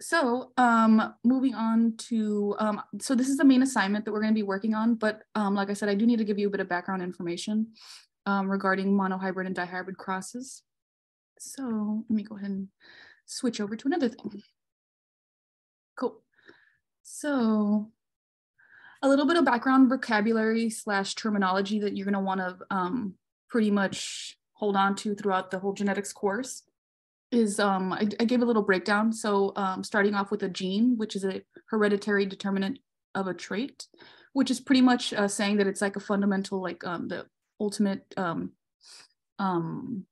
so um, moving on to, um, so this is the main assignment that we're going to be working on, but um, like I said, I do need to give you a bit of background information um, regarding monohybrid and dihybrid crosses. So let me go ahead and switch over to another thing. Cool. So a little bit of background vocabulary slash terminology that you're going to want to um, pretty much hold on to throughout the whole genetics course is um, I, I, gave a little breakdown. So um, starting off with a gene, which is a hereditary determinant of a trait, which is pretty much uh, saying that it's like a fundamental, like um, the ultimate, um, um,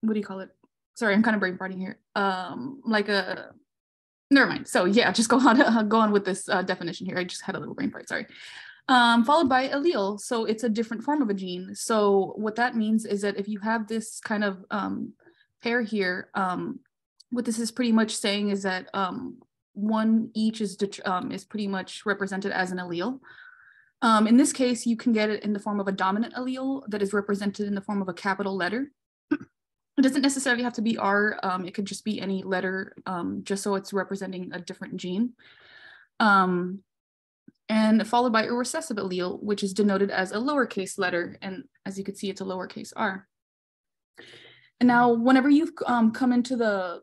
what do you call it? Sorry, I'm kind of brain farting here. Um, like a, never mind. So yeah, just go on, uh, go on with this uh, definition here. I just had a little brain fart, sorry. Um, followed by allele. So it's a different form of a gene. So what that means is that if you have this kind of um, pair here, um, what this is pretty much saying is that um, one each is, um, is pretty much represented as an allele. Um, in this case, you can get it in the form of a dominant allele that is represented in the form of a capital letter. It doesn't necessarily have to be R, um, it could just be any letter, just so it's representing a different gene. And followed by a recessive allele, which is denoted as a lowercase letter. And as you can see, it's a lowercase r. And now, whenever you've um, come into the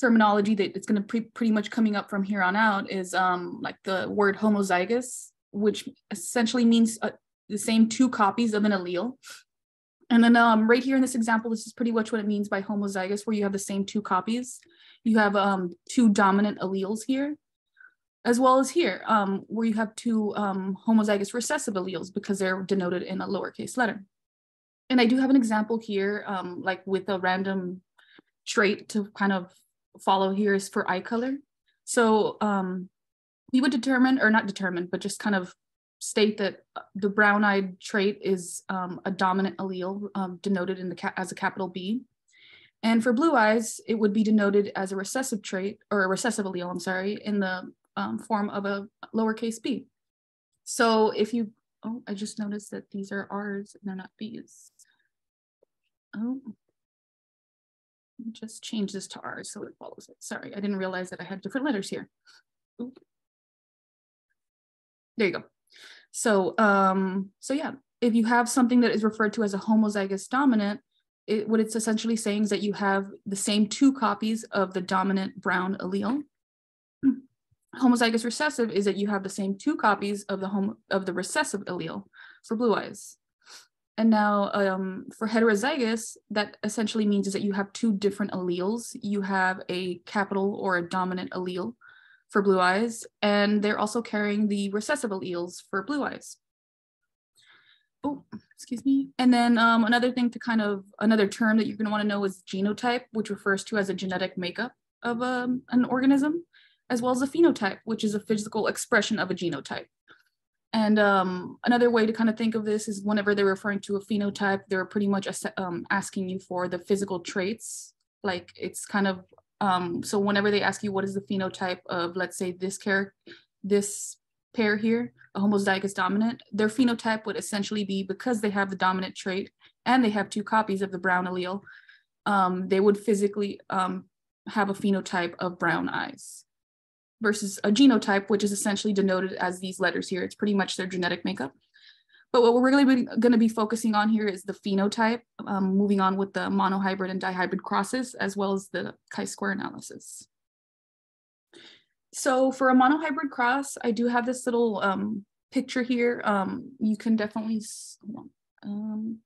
terminology that it's going to pre pretty much coming up from here on out is um, like the word homozygous, which essentially means uh, the same two copies of an allele. And then um, right here in this example, this is pretty much what it means by homozygous, where you have the same two copies. You have um, two dominant alleles here, as well as here, um, where you have two um, homozygous recessive alleles because they're denoted in a lowercase letter and I do have an example here, um, like with a random trait to kind of follow here is for eye color. So um, we would determine, or not determine, but just kind of state that the brown-eyed trait is um, a dominant allele um, denoted in the as a capital B. And for blue eyes, it would be denoted as a recessive trait or a recessive allele, I'm sorry, in the um, form of a lowercase b. So if you, oh, I just noticed that these are R's and they're not B's. Oh, just change this to R so it follows it. Sorry, I didn't realize that I had different letters here. There you go. So, um, so yeah, if you have something that is referred to as a homozygous dominant, it, what it's essentially saying is that you have the same two copies of the dominant brown allele. Homozygous recessive is that you have the same two copies of the home of the recessive allele for blue eyes. And now um, for heterozygous, that essentially means is that you have two different alleles. You have a capital or a dominant allele for blue eyes, and they're also carrying the recessive alleles for blue eyes. Oh, excuse me. And then um, another thing to kind of, another term that you're gonna wanna know is genotype, which refers to as a genetic makeup of um, an organism, as well as a phenotype, which is a physical expression of a genotype. And um, another way to kind of think of this is whenever they're referring to a phenotype, they're pretty much um, asking you for the physical traits. Like it's kind of, um, so whenever they ask you what is the phenotype of, let's say this character, this pair here, a homozygous dominant, their phenotype would essentially be because they have the dominant trait and they have two copies of the brown allele, um, they would physically um, have a phenotype of brown eyes versus a genotype, which is essentially denoted as these letters here. It's pretty much their genetic makeup. But what we're really going to be focusing on here is the phenotype, um, moving on with the monohybrid and dihybrid crosses, as well as the chi-square analysis. So for a monohybrid cross, I do have this little um, picture here. Um, you can definitely, um,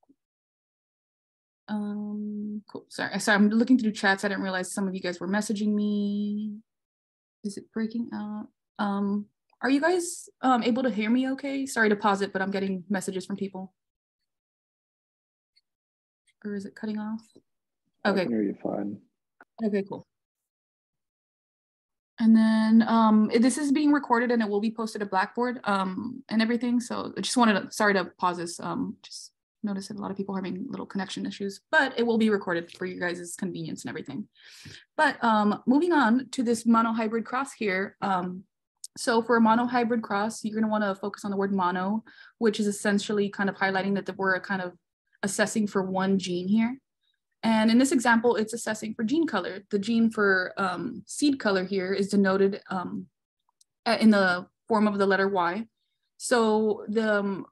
um, cool, sorry, sorry, I'm looking through chats. I didn't realize some of you guys were messaging me. Is it breaking out? Um, are you guys um, able to hear me okay? Sorry to pause it, but I'm getting messages from people. Or is it cutting off? Okay. I can hear you fine. Okay, cool. And then um, this is being recorded and it will be posted to Blackboard um, and everything. So I just wanted to, sorry to pause this, um, just noticed that a lot of people having little connection issues, but it will be recorded for you guys' convenience and everything. But um, moving on to this monohybrid cross here. Um, so for a monohybrid cross, you're gonna wanna focus on the word mono, which is essentially kind of highlighting that we're kind of assessing for one gene here. And in this example, it's assessing for gene color. The gene for um, seed color here is denoted um, in the form of the letter Y. So the um,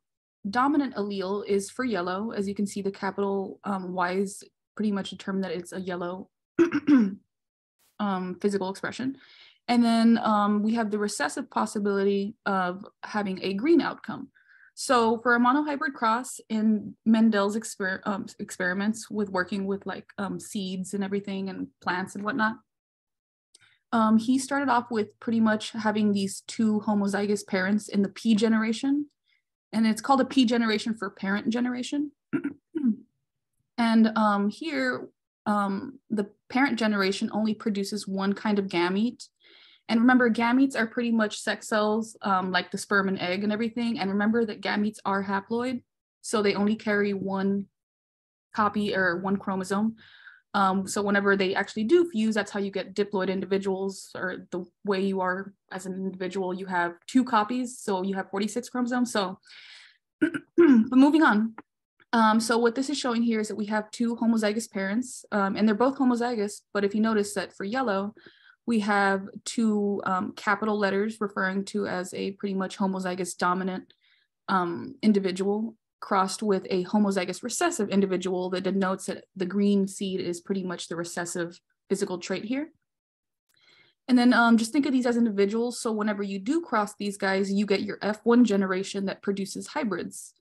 dominant allele is for yellow. As you can see, the capital um, Y is pretty much determined that it's a yellow um, physical expression. And then um, we have the recessive possibility of having a green outcome. So for a monohybrid cross in Mendel's exper um, experiments with working with like um, seeds and everything and plants and whatnot, um, he started off with pretty much having these two homozygous parents in the P generation. And it's called a P generation for parent generation. and um, here, um, the parent generation only produces one kind of gamete and remember, gametes are pretty much sex cells, um, like the sperm and egg and everything. And remember that gametes are haploid, so they only carry one copy or one chromosome. Um, so whenever they actually do fuse, that's how you get diploid individuals, or the way you are as an individual, you have two copies, so you have 46 chromosomes. So, but moving on. Um, so what this is showing here is that we have two homozygous parents, um, and they're both homozygous. But if you notice that for yellow, we have two um, capital letters referring to as a pretty much homozygous dominant um, individual crossed with a homozygous recessive individual that denotes that the green seed is pretty much the recessive physical trait here. And then um, just think of these as individuals. So whenever you do cross these guys, you get your F1 generation that produces hybrids.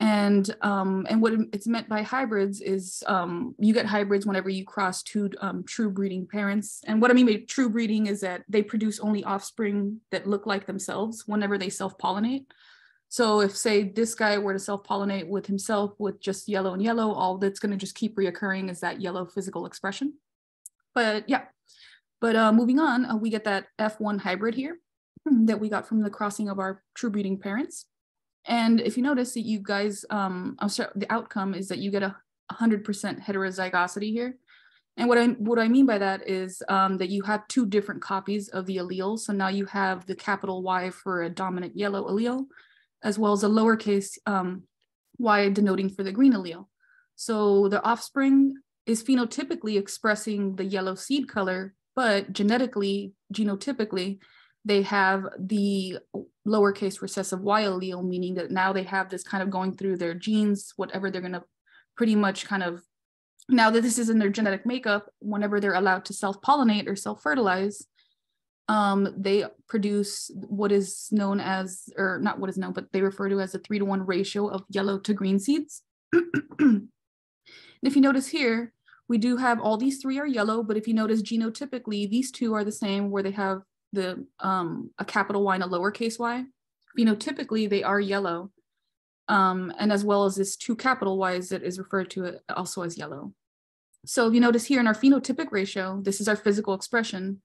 And um, and what it's meant by hybrids is um, you get hybrids whenever you cross two um, true breeding parents. And what I mean by true breeding is that they produce only offspring that look like themselves whenever they self-pollinate. So if say this guy were to self-pollinate with himself with just yellow and yellow, all that's going to just keep reoccurring is that yellow physical expression. But yeah, but uh, moving on, uh, we get that F1 hybrid here that we got from the crossing of our true breeding parents. And if you notice that you guys, um, I'm sorry, the outcome is that you get a 100% heterozygosity here. And what I what I mean by that is um, that you have two different copies of the allele. So now you have the capital Y for a dominant yellow allele, as well as a lowercase um, y denoting for the green allele. So the offspring is phenotypically expressing the yellow seed color, but genetically, genotypically, they have the lowercase recessive Y allele, meaning that now they have this kind of going through their genes, whatever they're going to pretty much kind of, now that this is in their genetic makeup, whenever they're allowed to self pollinate or self fertilize, um, they produce what is known as, or not what is known, but they refer to as a three to one ratio of yellow to green seeds. and if you notice here, we do have all these three are yellow, but if you notice genotypically, these two are the same where they have the um, a capital Y and a lowercase y, phenotypically they are yellow. Um, and as well as this two capital Y's that is referred to also as yellow. So if you notice here in our phenotypic ratio, this is our physical expression.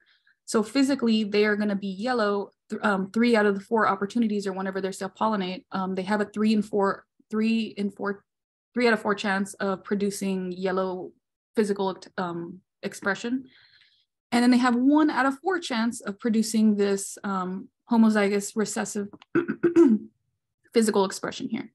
So physically, they are going to be yellow um, three out of the four opportunities or whenever they're self-pollinate, um, they have a three and four, three and four, three out of four chance of producing yellow physical um, expression. And then they have one out of four chance of producing this um, homozygous recessive physical expression here.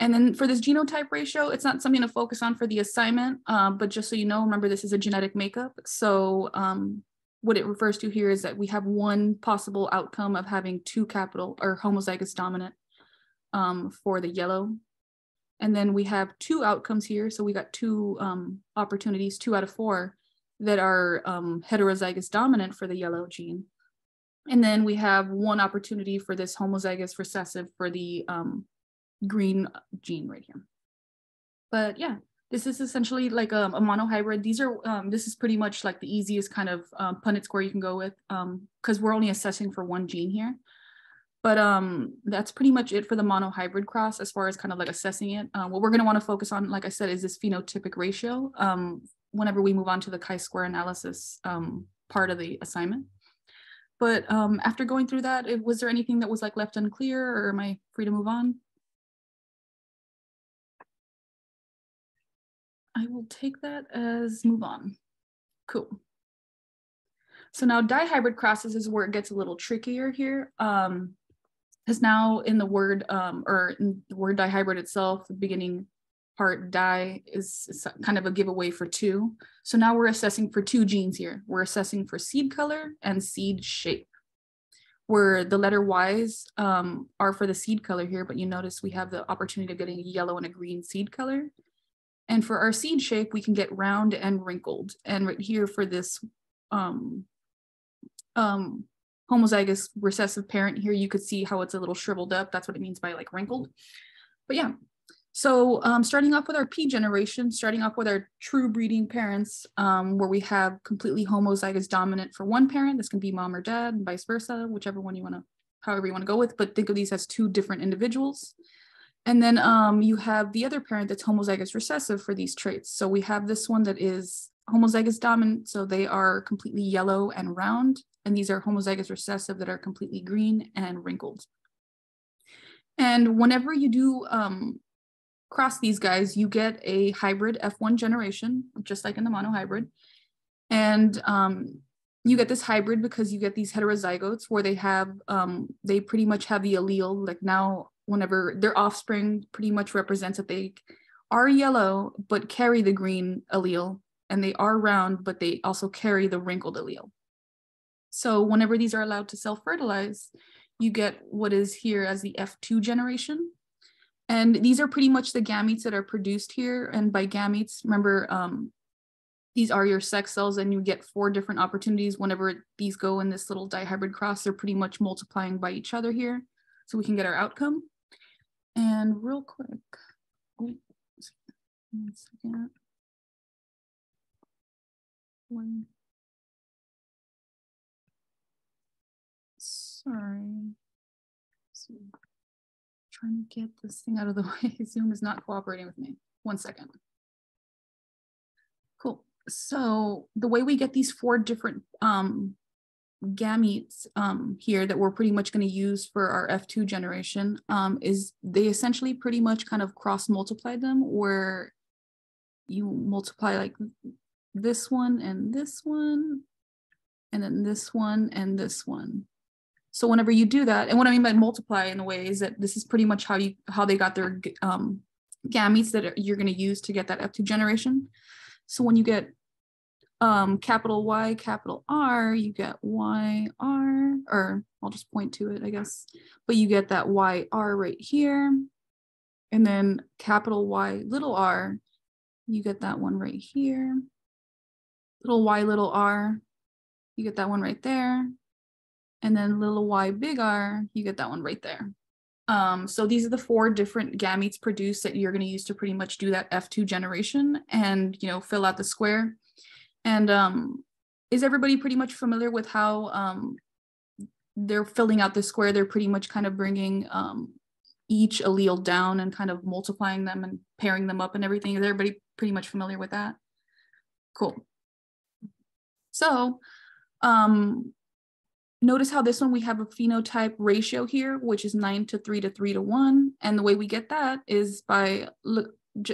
And then for this genotype ratio, it's not something to focus on for the assignment, uh, but just so you know, remember this is a genetic makeup. So um, what it refers to here is that we have one possible outcome of having two capital or homozygous dominant um, for the yellow. And then we have two outcomes here. So we got two um, opportunities, two out of four that are um, heterozygous dominant for the yellow gene. And then we have one opportunity for this homozygous recessive for the um, green gene right here. But yeah, this is essentially like a, a monohybrid. These are, um, this is pretty much like the easiest kind of um, Punnett square you can go with because um, we're only assessing for one gene here. But um, that's pretty much it for the monohybrid cross as far as kind of like assessing it. Uh, what we're going to want to focus on, like I said, is this phenotypic ratio um, whenever we move on to the chi-square analysis um, part of the assignment. But um, after going through that, was there anything that was like left unclear or am I free to move on? I will take that as move on. Cool. So now dihybrid crosses is where it gets a little trickier here. Um, because now in the word um, or in the word dihybrid itself, the beginning part die is, is kind of a giveaway for two. So now we're assessing for two genes here. We're assessing for seed color and seed shape where the letter Y's um, are for the seed color here, but you notice we have the opportunity of getting a yellow and a green seed color. And for our seed shape, we can get round and wrinkled. And right here for this um, um, homozygous recessive parent here, you could see how it's a little shriveled up. That's what it means by like wrinkled. But yeah, so um, starting off with our P generation, starting off with our true breeding parents, um, where we have completely homozygous dominant for one parent. This can be mom or dad, and vice versa, whichever one you want to, however you want to go with. But think of these as two different individuals. And then um, you have the other parent that's homozygous recessive for these traits. So we have this one that is homozygous dominant, so they are completely yellow and round. And these are homozygous recessive that are completely green and wrinkled. And whenever you do um, cross these guys, you get a hybrid F1 generation, just like in the monohybrid. And um, you get this hybrid because you get these heterozygotes where they have, um, they pretty much have the allele, like now, whenever their offspring pretty much represents that they are yellow, but carry the green allele, and they are round, but they also carry the wrinkled allele. So whenever these are allowed to self-fertilize, you get what is here as the F2 generation, and these are pretty much the gametes that are produced here. And by gametes, remember, um, these are your sex cells and you get four different opportunities whenever these go in this little dihybrid cross, they're pretty much multiplying by each other here. So we can get our outcome. And real quick, oh, one second. One. Sorry trying to get this thing out of the way. Zoom is not cooperating with me. One second. Cool. So the way we get these four different um, gametes um, here that we're pretty much going to use for our F2 generation um, is they essentially pretty much kind of cross multiply them where you multiply like this one and this one and then this one and this one so whenever you do that, and what I mean by multiply in a way is that this is pretty much how you how they got their um, gametes that you're going to use to get that F2 generation. So when you get um, capital Y, capital R, you get YR, or I'll just point to it, I guess. But you get that YR right here. And then capital Y, little r, you get that one right here. Little y, little r, you get that one right there and then little y big R, you get that one right there. Um, so these are the four different gametes produced that you're going to use to pretty much do that F2 generation and, you know, fill out the square. And um, is everybody pretty much familiar with how um, they're filling out the square? They're pretty much kind of bringing um, each allele down and kind of multiplying them and pairing them up and everything. Is everybody pretty much familiar with that? Cool. So um, Notice how this one we have a phenotype ratio here, which is nine to three to three to one. And the way we get that is by,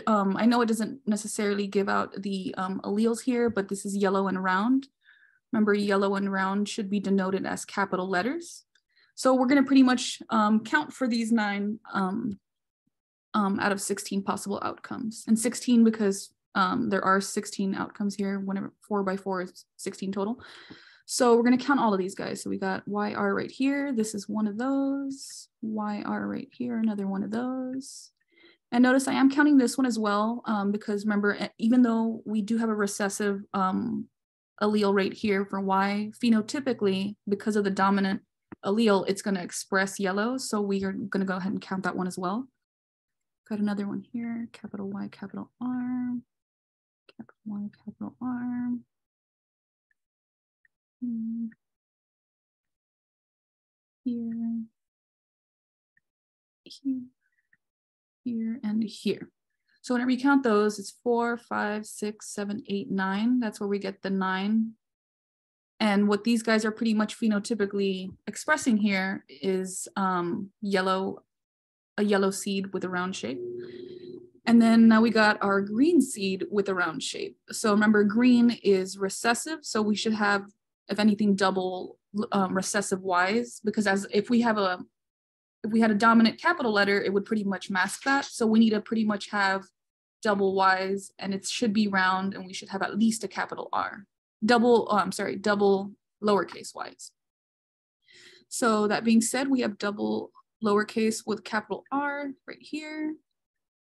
um, I know it doesn't necessarily give out the um, alleles here, but this is yellow and round. Remember yellow and round should be denoted as capital letters. So we're gonna pretty much um, count for these nine um, um, out of 16 possible outcomes. And 16 because um, there are 16 outcomes here, whenever four by four is 16 total. So we're going to count all of these guys. So we got YR right here. This is one of those. YR right here, another one of those. And notice I am counting this one as well, um, because remember, even though we do have a recessive um, allele right here for Y, phenotypically, because of the dominant allele, it's going to express yellow. So we are going to go ahead and count that one as well. Got another one here, capital Y, capital R, capital Y, capital R. Hmm. Here, here, here, and here. So whenever you count those, it's four, five, six, seven, eight, nine. That's where we get the nine. And what these guys are pretty much phenotypically expressing here is um, yellow, a yellow seed with a round shape. And then now we got our green seed with a round shape. So remember green is recessive. So we should have if anything, double um, recessive Ys, because as if we have a, if we had a dominant capital letter, it would pretty much mask that. So we need to pretty much have double Ys, and it should be round, and we should have at least a capital R. Double, oh, I'm sorry, double lowercase y's. So that being said, we have double lowercase with capital R right here,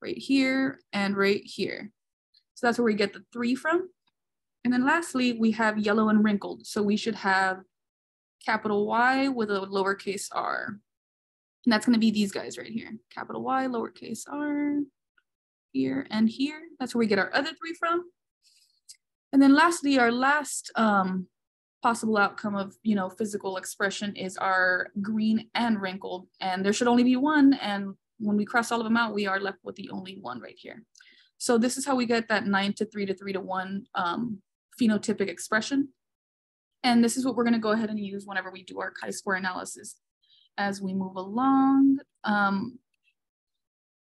right here, and right here. So that's where we get the three from. And then lastly, we have yellow and wrinkled. So we should have capital Y with a lowercase r. And that's gonna be these guys right here. Capital Y, lowercase r, here and here. That's where we get our other three from. And then lastly, our last um, possible outcome of you know physical expression is our green and wrinkled. And there should only be one. And when we cross all of them out, we are left with the only one right here. So this is how we get that nine to three to three to one um, phenotypic expression. And this is what we're gonna go ahead and use whenever we do our chi-square analysis. As we move along, um,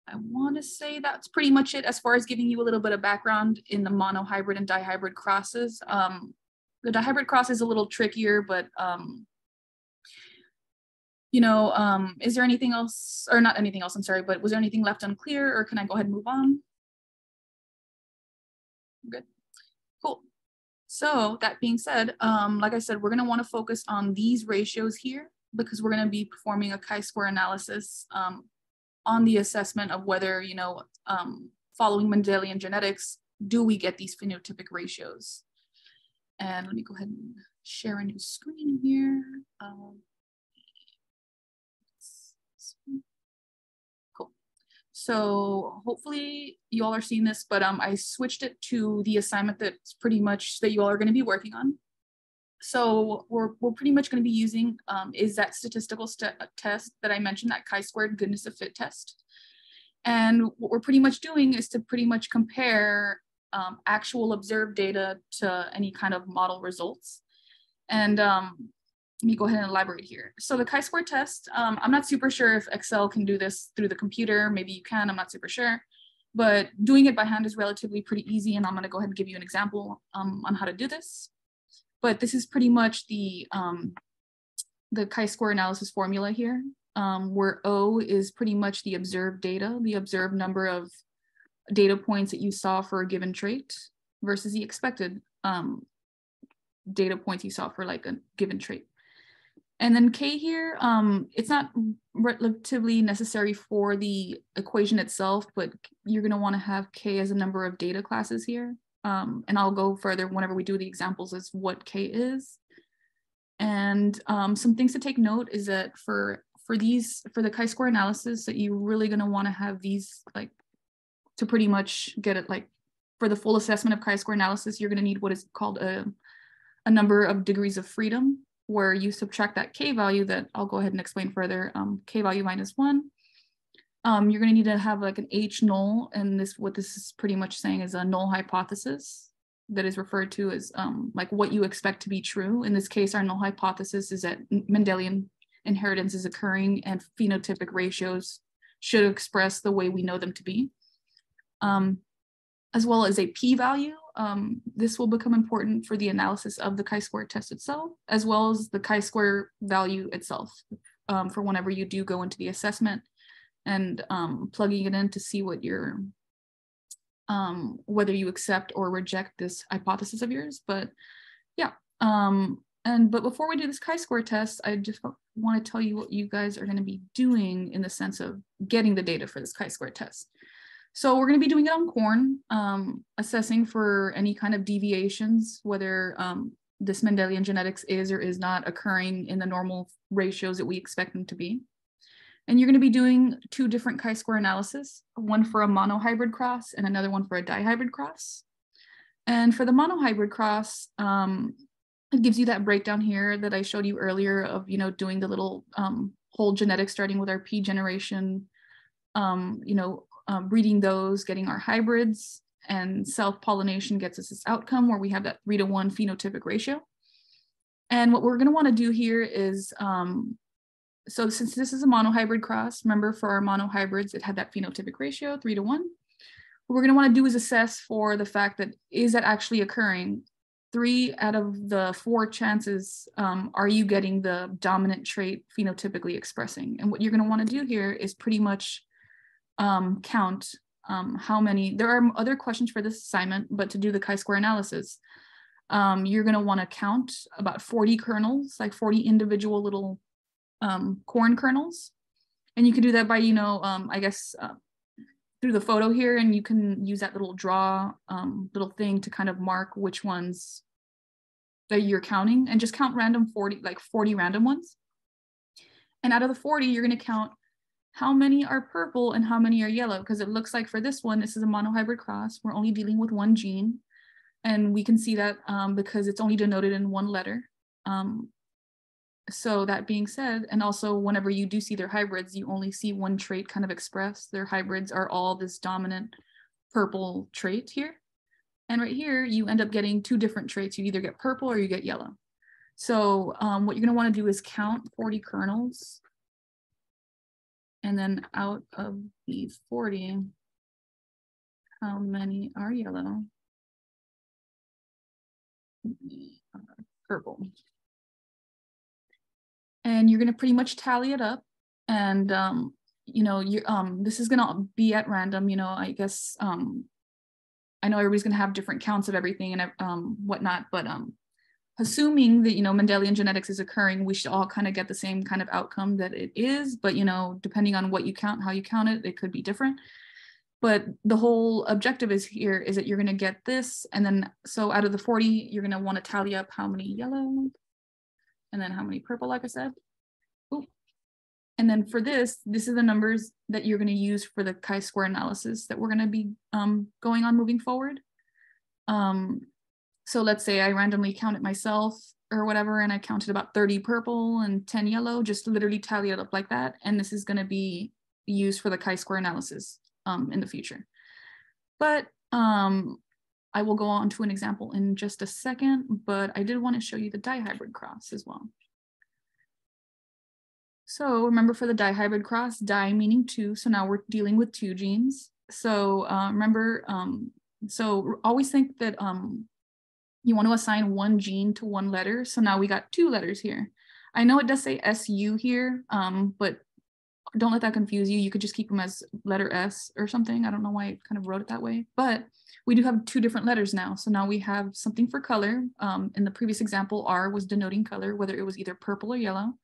I wanna say that's pretty much it as far as giving you a little bit of background in the monohybrid and dihybrid crosses. Um, the dihybrid cross is a little trickier, but um, you know, um, is there anything else, or not anything else, I'm sorry, but was there anything left unclear or can I go ahead and move on? Good. Cool. So that being said, um, like I said, we're gonna wanna focus on these ratios here because we're gonna be performing a chi-square analysis um, on the assessment of whether, you know, um, following Mendelian genetics, do we get these phenotypic ratios? And let me go ahead and share a new screen here. Um, So hopefully you all are seeing this, but um, I switched it to the assignment that's pretty much that you all are gonna be working on. So we're, we're pretty much gonna be using um, is that statistical st test that I mentioned, that chi-squared goodness of fit test. And what we're pretty much doing is to pretty much compare um, actual observed data to any kind of model results. And um, let me go ahead and elaborate here. So the chi-square test, um, I'm not super sure if Excel can do this through the computer. Maybe you can, I'm not super sure. But doing it by hand is relatively pretty easy. And I'm gonna go ahead and give you an example um, on how to do this. But this is pretty much the, um, the chi-square analysis formula here, um, where O is pretty much the observed data, the observed number of data points that you saw for a given trait versus the expected um, data points you saw for like a given trait. And then K here, um, it's not relatively necessary for the equation itself, but you're gonna wanna have K as a number of data classes here. Um, and I'll go further whenever we do the examples as what K is. And um, some things to take note is that for for these, for the chi-square analysis that you're really gonna wanna have these like to pretty much get it like for the full assessment of chi-square analysis, you're gonna need what is called a, a number of degrees of freedom where you subtract that k value that I'll go ahead and explain further, um, k value minus one, um, you're going to need to have like an H null. And this, what this is pretty much saying is a null hypothesis that is referred to as um, like what you expect to be true. In this case, our null hypothesis is that Mendelian inheritance is occurring and phenotypic ratios should express the way we know them to be. Um, as well as a p-value, um, this will become important for the analysis of the chi-square test itself, as well as the chi-square value itself um, for whenever you do go into the assessment and um, plugging it in to see what your, um, whether you accept or reject this hypothesis of yours. But yeah, um, and but before we do this chi-square test, I just want to tell you what you guys are going to be doing in the sense of getting the data for this chi-square test. So we're going to be doing it on corn, um, assessing for any kind of deviations, whether um, this Mendelian genetics is or is not occurring in the normal ratios that we expect them to be. And you're going to be doing two different chi-square analysis, one for a monohybrid cross and another one for a dihybrid cross. And for the monohybrid cross, um, it gives you that breakdown here that I showed you earlier of, you know, doing the little um, whole genetics starting with our P generation, um, you know, um, breeding those, getting our hybrids, and self-pollination gets us this outcome where we have that three to one phenotypic ratio. And what we're gonna wanna do here is, um, so since this is a monohybrid cross, remember for our monohybrids, it had that phenotypic ratio, three to one. What we're gonna wanna do is assess for the fact that, is that actually occurring? Three out of the four chances, um, are you getting the dominant trait phenotypically expressing? And what you're gonna wanna do here is pretty much um, count um, how many, there are other questions for this assignment, but to do the chi-square analysis, um, you're gonna wanna count about 40 kernels, like 40 individual little um, corn kernels. And you can do that by, you know, um, I guess, uh, through the photo here, and you can use that little draw um, little thing to kind of mark which ones that you're counting and just count random 40, like 40 random ones. And out of the 40, you're gonna count how many are purple and how many are yellow because it looks like for this one, this is a monohybrid cross. We're only dealing with one gene. And we can see that um, because it's only denoted in one letter. Um, so that being said, and also whenever you do see their hybrids, you only see one trait kind of expressed. Their hybrids are all this dominant purple trait here. And right here, you end up getting two different traits. You either get purple or you get yellow. So um, what you're gonna wanna do is count 40 kernels and then out of the 40, how many are yellow? Purple. And you're gonna pretty much tally it up. And um, you know, you um this is gonna be at random, you know, I guess um I know everybody's gonna have different counts of everything and um whatnot, but um assuming that you know mendelian genetics is occurring we should all kind of get the same kind of outcome that it is but you know depending on what you count how you count it it could be different but the whole objective is here is that you're going to get this and then so out of the 40 you're going to want to tally up how many yellow and then how many purple like i said Ooh. and then for this this is the numbers that you're going to use for the chi-square analysis that we're going to be um, going on moving forward um, so let's say I randomly counted myself or whatever, and I counted about 30 purple and 10 yellow, just literally tally it up like that. And this is gonna be used for the chi-square analysis um, in the future. But um, I will go on to an example in just a second, but I did wanna show you the dihybrid cross as well. So remember for the dihybrid cross, di meaning two, so now we're dealing with two genes. So uh, remember, um, so always think that um, you want to assign one gene to one letter. So now we got two letters here. I know it does say SU here, um, but don't let that confuse you. You could just keep them as letter S or something. I don't know why I kind of wrote it that way, but we do have two different letters now. So now we have something for color. Um, in the previous example, R was denoting color, whether it was either purple or yellow.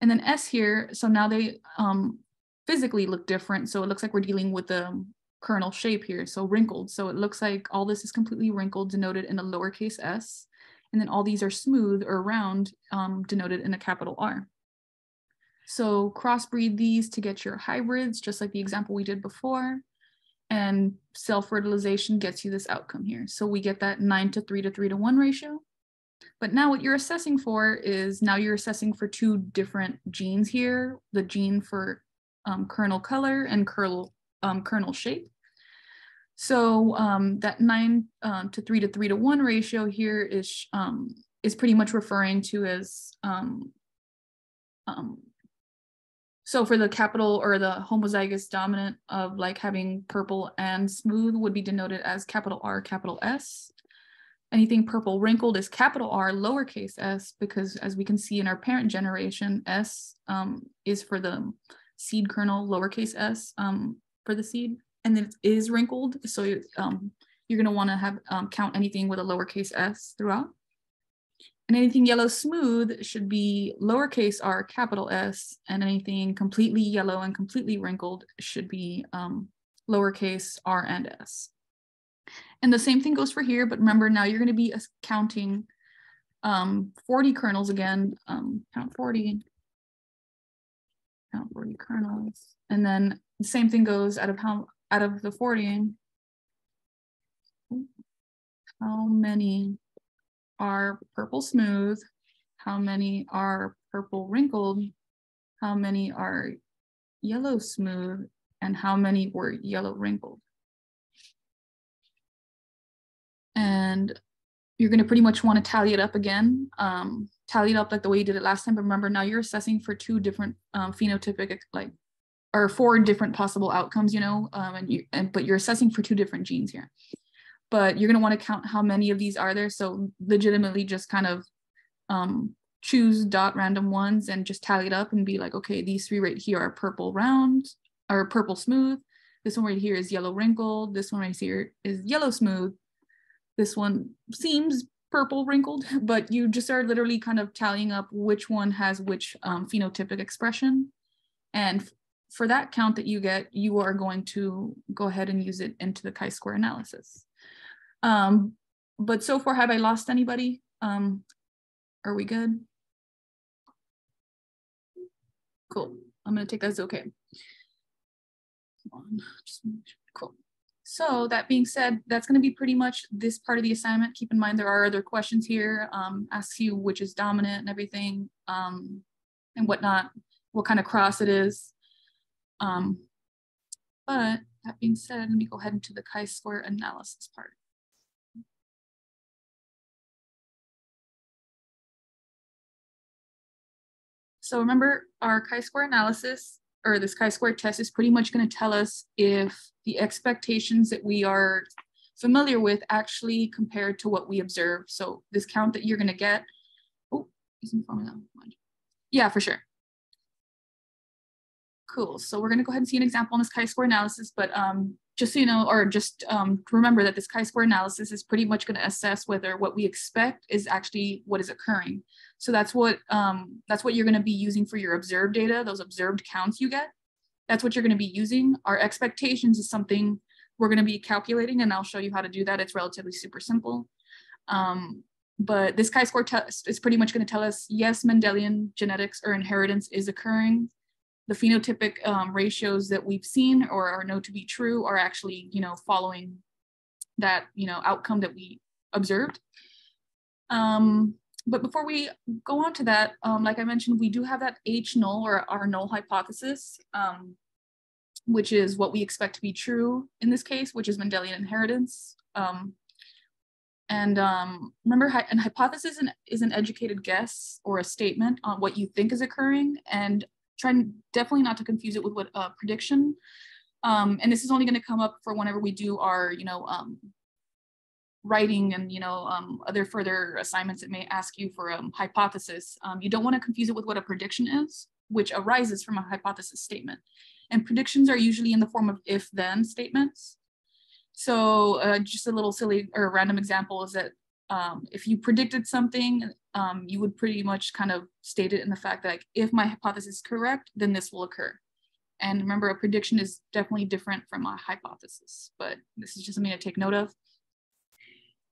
And then S here, so now they um, physically look different. So it looks like we're dealing with the kernel shape here, so wrinkled. So it looks like all this is completely wrinkled, denoted in a lowercase s, and then all these are smooth or round, um, denoted in a capital R. So crossbreed these to get your hybrids, just like the example we did before, and self-fertilization gets you this outcome here. So we get that nine to three to three to one ratio. But now what you're assessing for is now you're assessing for two different genes here, the gene for um, kernel color and kernel, um, kernel shape. So um, that nine um, to three to three to one ratio here is um, is pretty much referring to as um, so for the capital or the homozygous dominant of like having purple and smooth would be denoted as capital R, capital S. Anything purple wrinkled is capital R, lowercase s, because as we can see in our parent generation, S um, is for the seed kernel, lowercase s um, for the seed and then it is wrinkled. So um, you're gonna wanna have um, count anything with a lowercase s throughout. And anything yellow smooth should be lowercase r, capital S, and anything completely yellow and completely wrinkled should be um, lowercase r and s. And the same thing goes for here, but remember now you're gonna be counting um, 40 kernels again, um, count 40, count 40 kernels. And then the same thing goes out of how out of the 40, how many are purple smooth? How many are purple wrinkled? How many are yellow smooth? And how many were yellow wrinkled? And you're going to pretty much want to tally it up again. Um, tally it up like the way you did it last time. But remember, now you're assessing for two different um, phenotypic like or four different possible outcomes, you know, um, and you and but you're assessing for two different genes here. But you're gonna want to count how many of these are there. So legitimately just kind of um, choose dot random ones and just tally it up and be like, okay, these three right here are purple round or purple smooth. This one right here is yellow wrinkled. This one right here is yellow smooth. This one seems purple wrinkled, but you just are literally kind of tallying up which one has which um, phenotypic expression. And for that count that you get, you are going to go ahead and use it into the chi-square analysis. Um, but so far, have I lost anybody? Um, are we good? Cool. I'm gonna take that as okay. Cool. So that being said, that's gonna be pretty much this part of the assignment. Keep in mind there are other questions here, um, asks you which is dominant and everything, um, and whatnot, what kind of cross it is. Um, but that being said, let me go ahead into the chi-square analysis part. So remember our chi-square analysis or this chi-square test is pretty much going to tell us if the expectations that we are familiar with actually compared to what we observe. So this count that you're going to get, oh, isn't formula. Yeah, for sure. Cool. So we're going to go ahead and see an example on this chi-square analysis, but um, just so you know, or just um, remember that this chi-square analysis is pretty much going to assess whether what we expect is actually what is occurring. So that's what um, that's what you're going to be using for your observed data, those observed counts you get. That's what you're going to be using. Our expectations is something we're going to be calculating, and I'll show you how to do that. It's relatively super simple. Um, but this chi-square test is pretty much going to tell us, yes, Mendelian genetics or inheritance is occurring the phenotypic um, ratios that we've seen or are known to be true are actually, you know, following that, you know, outcome that we observed. Um, but before we go on to that, um, like I mentioned, we do have that H null or our null hypothesis, um, which is what we expect to be true in this case, which is Mendelian inheritance. Um, and um, remember, an hypothesis is an educated guess or a statement on what you think is occurring. And trying definitely not to confuse it with what uh, prediction. Um, and this is only going to come up for whenever we do our, you know, um, writing and, you know, um, other further assignments that may ask you for a um, hypothesis. Um, you don't want to confuse it with what a prediction is, which arises from a hypothesis statement. And predictions are usually in the form of if-then statements. So uh, just a little silly or random example is that um, if you predicted something, um, you would pretty much kind of state it in the fact that like, if my hypothesis is correct, then this will occur. And remember, a prediction is definitely different from a hypothesis, but this is just something to take note of.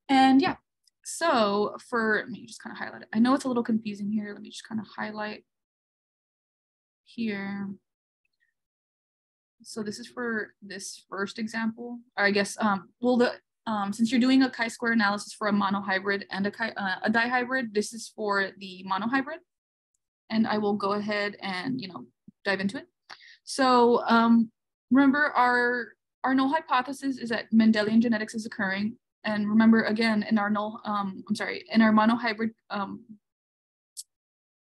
And yeah, so for, let me just kind of highlight it. I know it's a little confusing here. Let me just kind of highlight here. So this is for this first example, or I guess, um, well, the um, since you're doing a chi-square analysis for a monohybrid and a, uh, a dihybrid, this is for the monohybrid. And I will go ahead and, you know, dive into it. So um, remember our, our null hypothesis is that Mendelian genetics is occurring. And remember again, in our null, um, I'm sorry, in our monohybrid, um,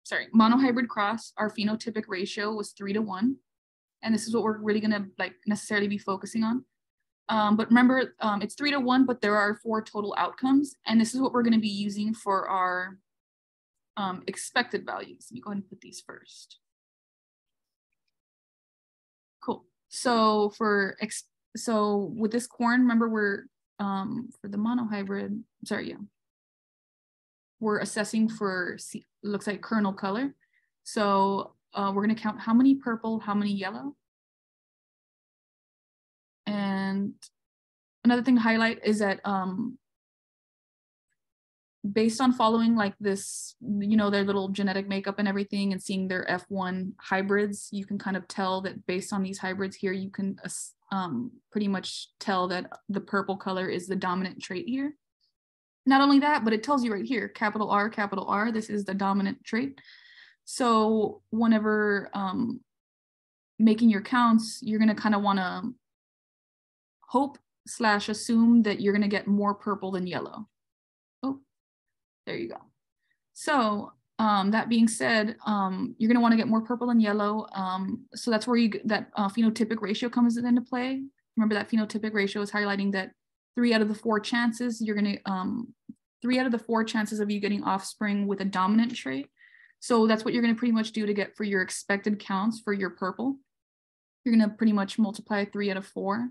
sorry, monohybrid cross, our phenotypic ratio was three to one. And this is what we're really gonna like necessarily be focusing on. Um, but remember, um, it's three to one, but there are four total outcomes. And this is what we're going to be using for our um, expected values. Let me go ahead and put these first. Cool. So for, ex so with this corn, remember we're, um, for the monohybrid, sorry, yeah. We're assessing for, looks like kernel color. So uh, we're going to count how many purple, how many yellow. And another thing to highlight is that um, based on following like this, you know, their little genetic makeup and everything and seeing their F1 hybrids, you can kind of tell that based on these hybrids here, you can um, pretty much tell that the purple color is the dominant trait here. Not only that, but it tells you right here, capital R, capital R, this is the dominant trait. So whenever um, making your counts, you're gonna kind of wanna hope slash assume that you're going to get more purple than yellow. Oh, there you go. So um, that being said, um, you're going to want to get more purple than yellow. Um, so that's where you that uh, phenotypic ratio comes into play. Remember that phenotypic ratio is highlighting that three out of the four chances you're going to um, three out of the four chances of you getting offspring with a dominant trait. So that's what you're going to pretty much do to get for your expected counts for your purple. you're gonna pretty much multiply three out of four.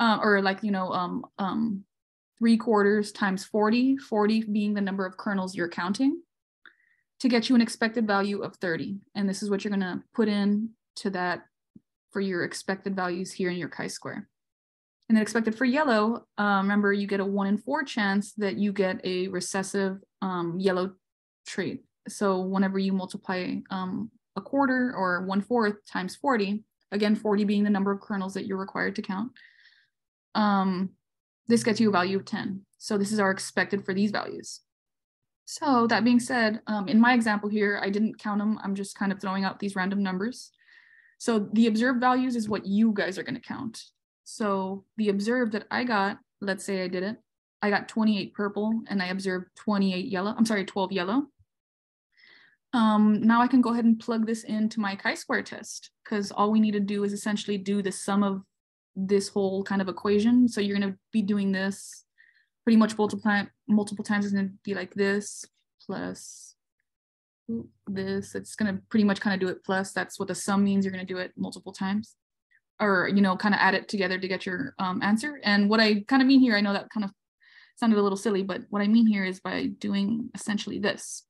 Uh, or like, you know, um, um, three quarters times 40, 40 being the number of kernels you're counting to get you an expected value of 30. And this is what you're gonna put in to that for your expected values here in your chi-square. And then expected for yellow, uh, remember you get a one in four chance that you get a recessive um, yellow trait. So whenever you multiply um, a quarter or one fourth times 40, again, 40 being the number of kernels that you're required to count, um, this gets you a value of 10. So this is our expected for these values. So that being said, um, in my example here, I didn't count them. I'm just kind of throwing out these random numbers. So the observed values is what you guys are gonna count. So the observed that I got, let's say I did it, I got 28 purple and I observed 28 yellow, I'm sorry, 12 yellow. Um, now I can go ahead and plug this into my chi-square test because all we need to do is essentially do the sum of this whole kind of equation. So you're going to be doing this pretty much multiple, multiple times. It's going to be like this plus this. It's going to pretty much kind of do it plus. That's what the sum means. You're going to do it multiple times or, you know, kind of add it together to get your um, answer. And what I kind of mean here, I know that kind of sounded a little silly, but what I mean here is by doing essentially this.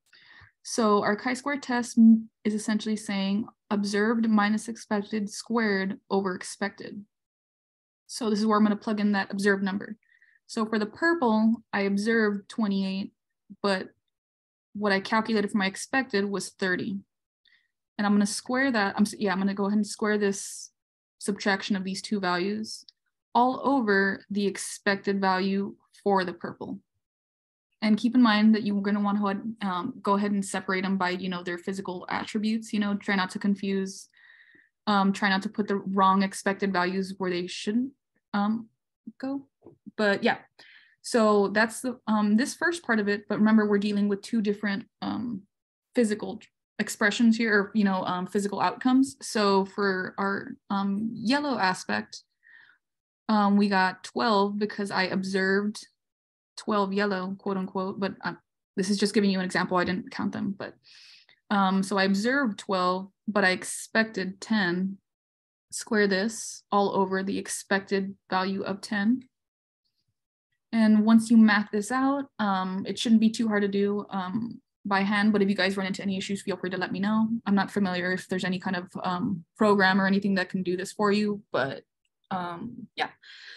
So our chi-square test is essentially saying observed minus expected squared over expected. So this is where I'm going to plug in that observed number. So for the purple, I observed 28, but what I calculated for my expected was 30. And I'm going to square that. I'm yeah, I'm going to go ahead and square this subtraction of these two values all over the expected value for the purple. And keep in mind that you're going to want to um, go ahead and separate them by, you know, their physical attributes. You know, try not to confuse, um, try not to put the wrong expected values where they shouldn't um, go. But yeah, so that's the um, this first part of it. But remember, we're dealing with two different um, physical expressions here, or you know, um, physical outcomes. So for our um, yellow aspect, um, we got 12 because I observed 12 yellow, quote unquote. But um, this is just giving you an example. I didn't count them, but um, so I observed 12, but I expected 10 square this all over the expected value of 10. And once you math this out, um, it shouldn't be too hard to do um, by hand, but if you guys run into any issues, feel free to let me know. I'm not familiar if there's any kind of um, program or anything that can do this for you, but um, yeah.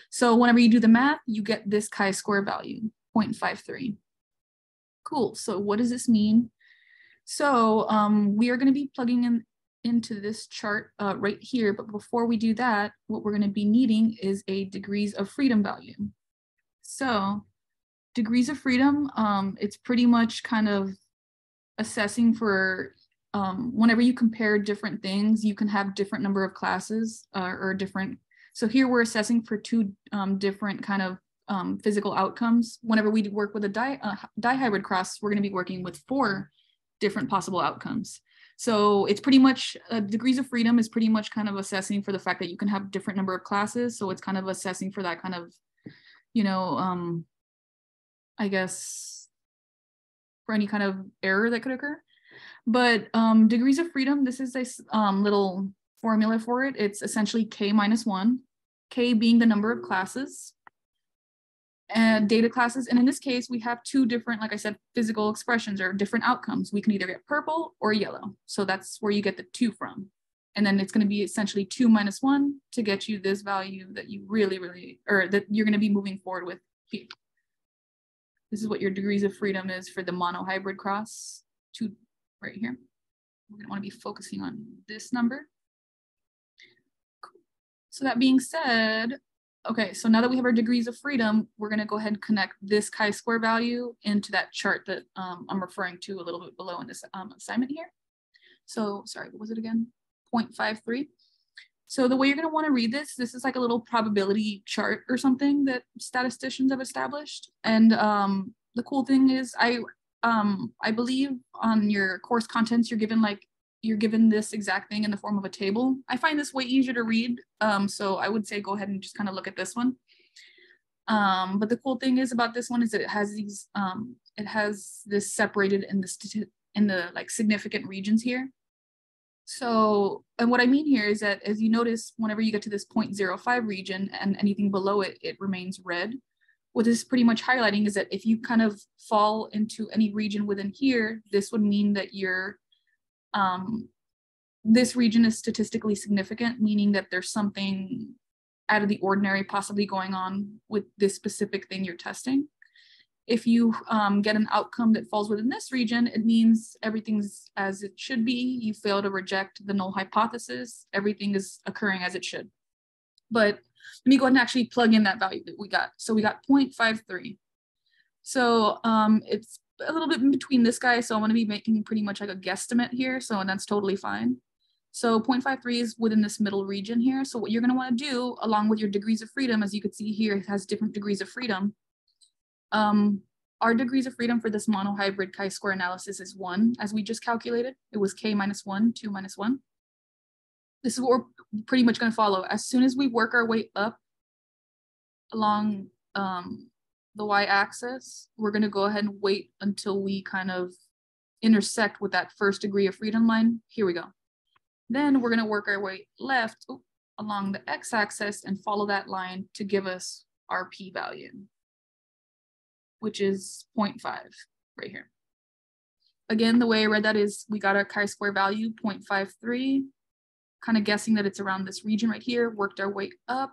So whenever you do the math, you get this chi-square value, 0.53. Cool, so what does this mean? So um, we are gonna be plugging in into this chart uh, right here. But before we do that, what we're going to be needing is a degrees of freedom value. So degrees of freedom, um, it's pretty much kind of assessing for um, whenever you compare different things, you can have different number of classes uh, or different. So here we're assessing for two um, different kind of um, physical outcomes. Whenever we work with a di uh, dihybrid cross, we're going to be working with four different possible outcomes. So it's pretty much uh, degrees of freedom is pretty much kind of assessing for the fact that you can have different number of classes. So it's kind of assessing for that kind of, you know, um, I guess for any kind of error that could occur. But um, degrees of freedom, this is a um, little formula for it. It's essentially k minus one, k being the number of classes and data classes. And in this case, we have two different, like I said, physical expressions or different outcomes. We can either get purple or yellow. So that's where you get the two from. And then it's going to be essentially two minus one to get you this value that you really, really, or that you're going to be moving forward with. This is what your degrees of freedom is for the monohybrid cross, two right here. We're going to want to be focusing on this number. So that being said, Okay, so now that we have our degrees of freedom, we're gonna go ahead and connect this chi-square value into that chart that um, I'm referring to a little bit below in this um, assignment here. So sorry, what was it again? 0.53. So the way you're gonna wanna read this, this is like a little probability chart or something that statisticians have established. And um, the cool thing is I, um, I believe on your course contents, you're given like you're given this exact thing in the form of a table. I find this way easier to read. Um, so I would say go ahead and just kind of look at this one. Um, but the cool thing is about this one is that it has these, um, it has this separated in the, in the like significant regions here. So, and what I mean here is that as you notice, whenever you get to this 0.05 region and anything below it, it remains red. What this is pretty much highlighting is that if you kind of fall into any region within here, this would mean that you're, um, this region is statistically significant, meaning that there's something out of the ordinary possibly going on with this specific thing you're testing. If you um, get an outcome that falls within this region, it means everything's as it should be. You fail to reject the null hypothesis. Everything is occurring as it should. But let me go ahead and actually plug in that value that we got. So we got 0.53. So um, it's a little bit in between this guy. So I'm gonna be making pretty much like a guesstimate here. So and that's totally fine. So 0.53 is within this middle region here. So what you're gonna wanna do along with your degrees of freedom, as you can see here, it has different degrees of freedom. Um, our degrees of freedom for this monohybrid chi-square analysis is one, as we just calculated. It was k minus one, two minus one. This is what we're pretty much gonna follow. As soon as we work our way up along um, the y-axis, we're gonna go ahead and wait until we kind of intersect with that first degree of freedom line. Here we go. Then we're gonna work our way left along the x-axis and follow that line to give us our p-value which is 0.5 right here. Again, the way I read that is we got our chi-square value 0.53, kind of guessing that it's around this region right here, worked our way up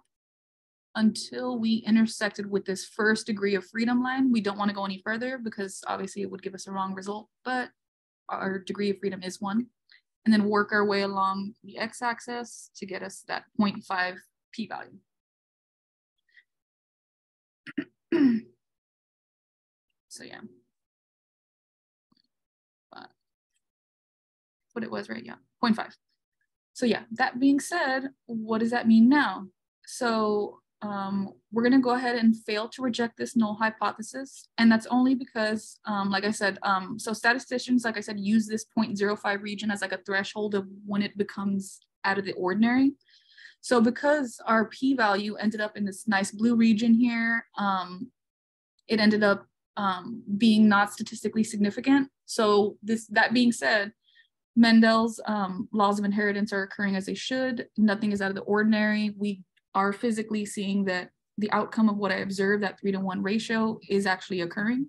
until we intersected with this first degree of freedom line. We don't want to go any further because obviously it would give us a wrong result, but our degree of freedom is one. And then work our way along the x-axis to get us that 0.5 p-value. So yeah. But what it was, right? Yeah, 0.5. So yeah, that being said, what does that mean now? So um, we're gonna go ahead and fail to reject this null hypothesis. And that's only because, um, like I said, um, so statisticians, like I said, use this 0.05 region as like a threshold of when it becomes out of the ordinary. So because our p-value ended up in this nice blue region here, um, it ended up um, being not statistically significant. So this that being said, Mendel's um, laws of inheritance are occurring as they should. Nothing is out of the ordinary. We are physically seeing that the outcome of what I observed, that three to one ratio, is actually occurring.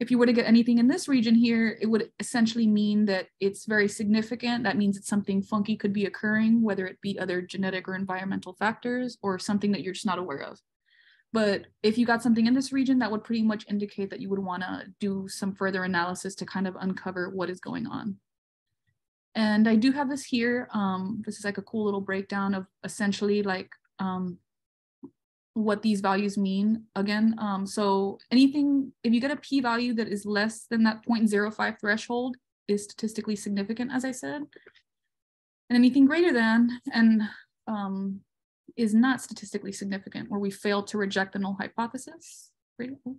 If you were to get anything in this region here, it would essentially mean that it's very significant. That means that something funky could be occurring, whether it be other genetic or environmental factors or something that you're just not aware of. But if you got something in this region, that would pretty much indicate that you would want to do some further analysis to kind of uncover what is going on. And I do have this here. Um, this is like a cool little breakdown of essentially like um, what these values mean again. Um, so anything, if you get a p-value that is less than that 0.05 threshold is statistically significant, as I said. And anything greater than, and um, is not statistically significant, where we fail to reject the null hypothesis. Oh,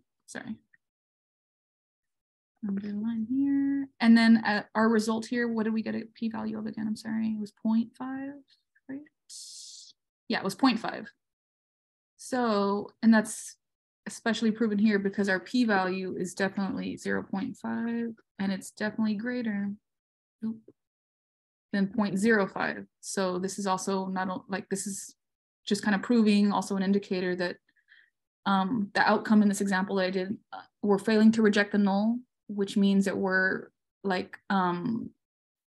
Underline here. And then at our result here, what did we get a p-value of again? I'm sorry, it was 0.5, right? Yeah, it was 0.5. So, and that's especially proven here because our p-value is definitely 0.5 and it's definitely greater than 0.05. So this is also not like this is just kind of proving also an indicator that um, the outcome in this example that I did, uh, we're failing to reject the null, which means that we're like um,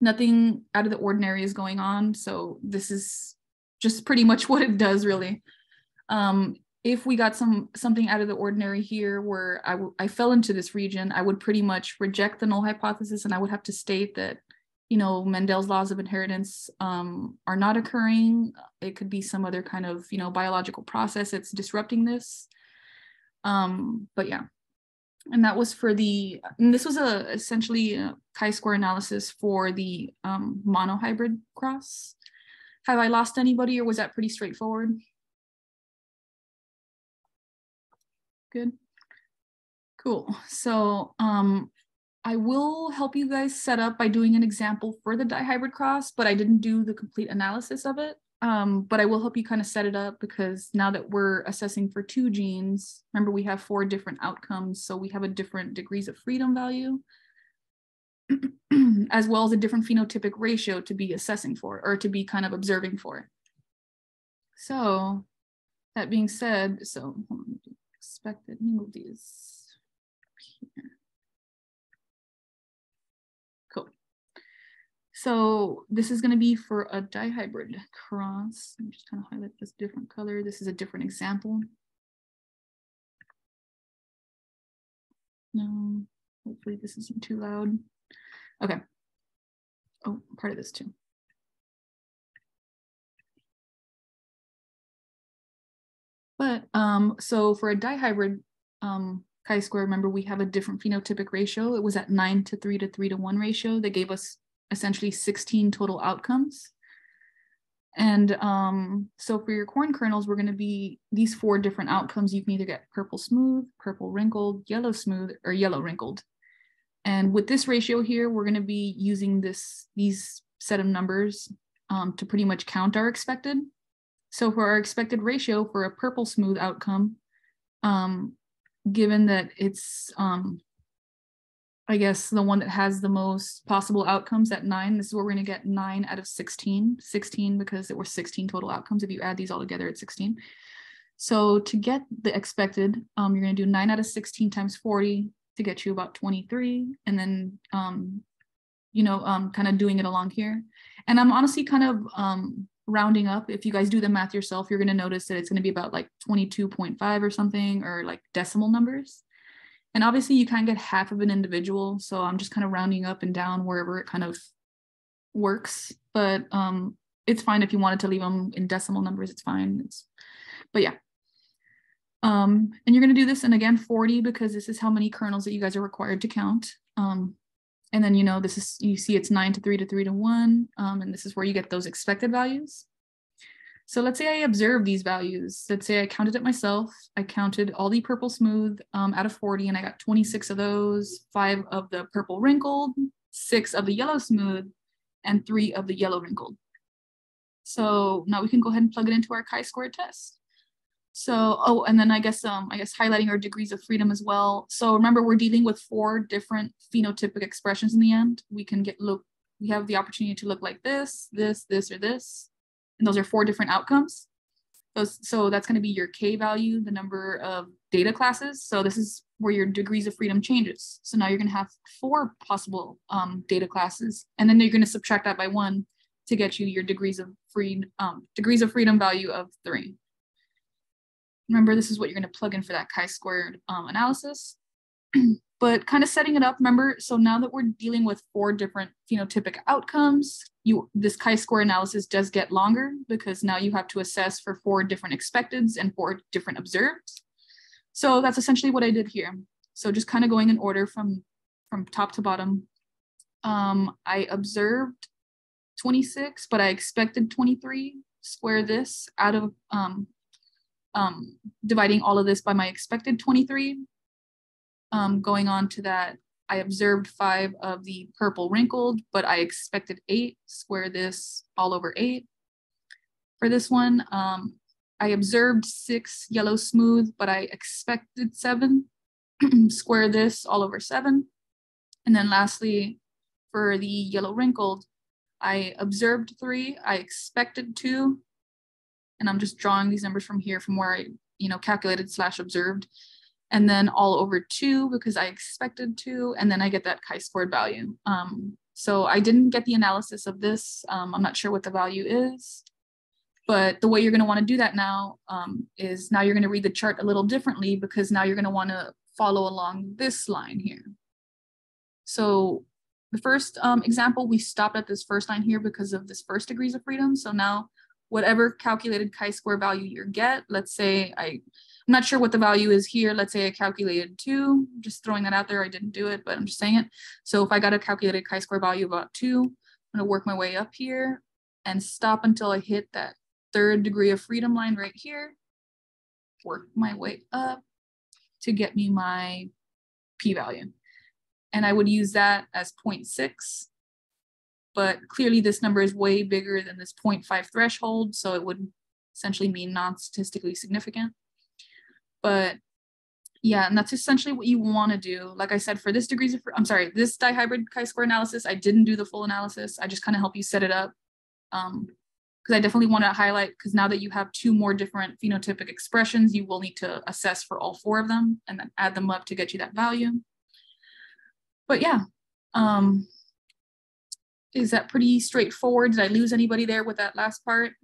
nothing out of the ordinary is going on. So this is just pretty much what it does really. Um, if we got some something out of the ordinary here where I, I fell into this region, I would pretty much reject the null hypothesis and I would have to state that you know, Mendel's laws of inheritance um, are not occurring. It could be some other kind of, you know, biological process that's disrupting this. Um, but yeah, and that was for the, and this was a essentially a chi-square analysis for the um, monohybrid cross. Have I lost anybody or was that pretty straightforward? Good. Cool. So um, I will help you guys set up by doing an example for the dihybrid cross, but I didn't do the complete analysis of it. Um, but I will help you kind of set it up because now that we're assessing for two genes, remember we have four different outcomes, so we have a different degrees of freedom value. as well as a different phenotypic ratio to be assessing for or to be kind of observing for. So that being said, so expected, move these here. So this is going to be for a dihybrid cross. I'm just kind of highlight this different color. This is a different example. No, hopefully this isn't too loud. Okay. Oh, part of this too. But um, so for a dihybrid um, chi-square, remember we have a different phenotypic ratio. It was at nine to three to three to one ratio that gave us essentially 16 total outcomes. And um, so for your corn kernels, we're gonna be these four different outcomes. You can either get purple smooth, purple wrinkled, yellow smooth, or yellow wrinkled. And with this ratio here, we're gonna be using this these set of numbers um, to pretty much count our expected. So for our expected ratio for a purple smooth outcome, um, given that it's, um, I guess, the one that has the most possible outcomes at nine, this is where we're gonna get nine out of 16, 16 because there were 16 total outcomes. If you add these all together, it's 16. So to get the expected, um, you're gonna do nine out of 16 times 40 to get you about 23. And then, um, you know, um, kind of doing it along here. And I'm honestly kind of um, rounding up, if you guys do the math yourself, you're going to notice that it's going to be about like 22.5 or something, or like decimal numbers. And obviously, you kind of get half of an individual. So I'm just kind of rounding up and down wherever it kind of works. But um, it's fine if you wanted to leave them in decimal numbers, it's fine. It's, but yeah. Um, and you're going to do this in again 40 because this is how many kernels that you guys are required to count. Um, and then, you know, this is, you see it's nine to three to three to one. Um, and this is where you get those expected values. So let's say I observe these values. Let's say I counted it myself. I counted all the purple smooth um, out of 40 and I got 26 of those, five of the purple wrinkled, six of the yellow smooth, and three of the yellow wrinkled. So now we can go ahead and plug it into our chi-square test. So, oh, and then I guess um, I guess highlighting our degrees of freedom as well. So remember, we're dealing with four different phenotypic expressions in the end. We can get look, we have the opportunity to look like this, this, this, or this. And those are four different outcomes. Those, so that's going to be your K value, the number of data classes. So this is where your degrees of freedom changes. So now you're going to have four possible um, data classes, and then you're going to subtract that by one to get you your degrees of free um, degrees of freedom value of three. Remember, this is what you're going to plug in for that chi-squared um, analysis. but kind of setting it up, remember, so now that we're dealing with four different phenotypic outcomes, you this chi-square analysis does get longer because now you have to assess for four different expecteds and four different observed. So that's essentially what I did here. So just kind of going in order from, from top to bottom. Um, I observed 26, but I expected 23. Square this out of um, um, dividing all of this by my expected 23. Um, going on to that, I observed five of the purple wrinkled, but I expected eight, square this all over eight. For this one, um, I observed six yellow smooth, but I expected seven, square this all over seven. And then lastly, for the yellow wrinkled, I observed three, I expected two, and I'm just drawing these numbers from here from where I, you know, calculated slash observed, and then all over two because I expected two, and then I get that chi-squared value. Um, so I didn't get the analysis of this. Um, I'm not sure what the value is, but the way you're going to want to do that now um, is now you're going to read the chart a little differently because now you're going to want to follow along this line here. So the first um, example, we stopped at this first line here because of this first degrees of freedom. So now whatever calculated chi-square value you get, let's say I, I'm not sure what the value is here. Let's say I calculated two, just throwing that out there. I didn't do it, but I'm just saying it. So if I got a calculated chi-square value about two, I'm gonna work my way up here and stop until I hit that third degree of freedom line right here. Work my way up to get me my p-value. And I would use that as 0.6 but clearly this number is way bigger than this 0.5 threshold, so it would essentially mean non-statistically significant. But Yeah, and that's essentially what you want to do. Like I said, for this degrees of, I'm sorry, this dihybrid chi-square analysis, I didn't do the full analysis. I just kind of help you set it up. Um, because I definitely want to highlight, because now that you have two more different phenotypic expressions, you will need to assess for all four of them and then add them up to get you that value. But yeah, um, is that pretty straightforward? Did I lose anybody there with that last part?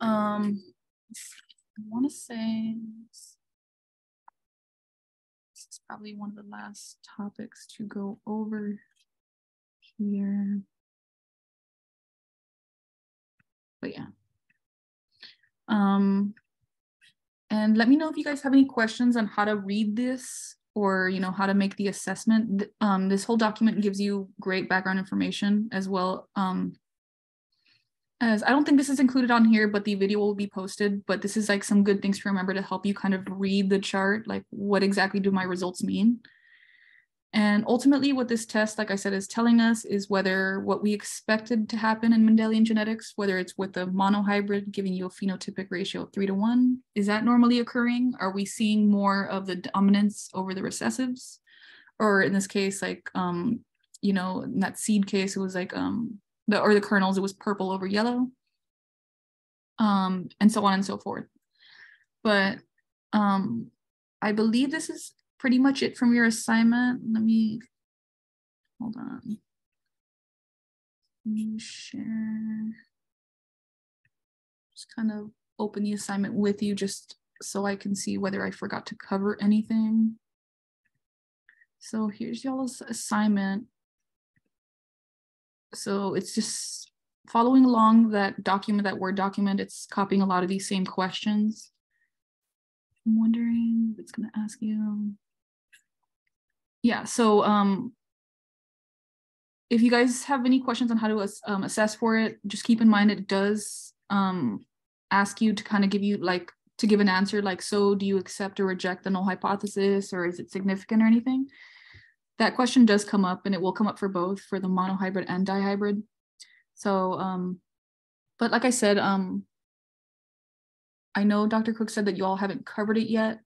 Um, I want to say this is probably one of the last topics to go over here. But yeah. Um, and let me know if you guys have any questions on how to read this or you know how to make the assessment. Um, this whole document gives you great background information as well um, as I don't think this is included on here, but the video will be posted. But this is like some good things to remember to help you kind of read the chart, like what exactly do my results mean? And ultimately what this test, like I said, is telling us is whether what we expected to happen in Mendelian genetics, whether it's with a monohybrid giving you a phenotypic ratio of three to one, is that normally occurring? Are we seeing more of the dominance over the recessives? Or in this case, like, um, you know, in that seed case, it was like um, the or the kernels, it was purple over yellow, um, and so on and so forth. But um, I believe this is pretty much it from your assignment. Let me hold on. Let me share. Just kind of open the assignment with you just so I can see whether I forgot to cover anything. So here's y'all's assignment so it's just following along that document, that Word document, it's copying a lot of these same questions. I'm wondering if it's gonna ask you. Yeah, so um, if you guys have any questions on how to um, assess for it, just keep in mind it does um, ask you to kind of give you like to give an answer like, so do you accept or reject the null hypothesis or is it significant or anything? That question does come up and it will come up for both for the monohybrid and dihybrid. So, um, but like I said, um, I know Dr. Cook said that you all haven't covered it yet.